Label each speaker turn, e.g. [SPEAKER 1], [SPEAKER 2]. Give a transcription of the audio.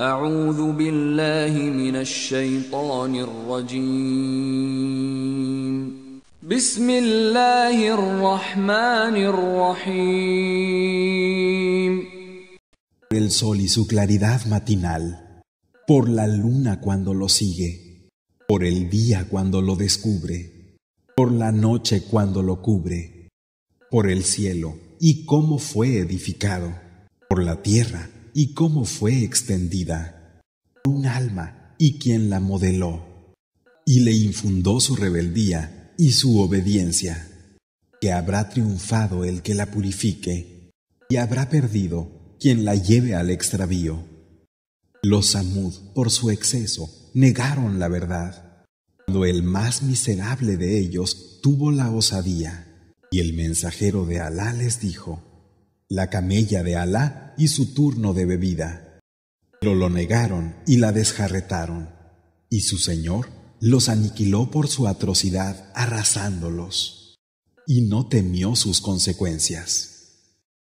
[SPEAKER 1] أعوذ بالله من الشيطان الرجيم بسم الله الرحمن الرحيم
[SPEAKER 2] Por el sol y su claridad matinal, por la luna cuando lo sigue, por el día cuando lo descubre, por la noche cuando lo cubre, por el cielo y cómo fue edificado, por la tierra y cómo fue extendida, un alma y quien la modeló, y le infundó su rebeldía y su obediencia, que habrá triunfado el que la purifique, y habrá perdido quien la lleve al extravío. Los Samud, por su exceso, negaron la verdad, cuando el más miserable de ellos tuvo la osadía, y el mensajero de Alá les dijo, la camella de Alá y su turno de bebida. Pero lo negaron y la desjarretaron, y su Señor los aniquiló por su atrocidad arrasándolos, y no temió sus consecuencias.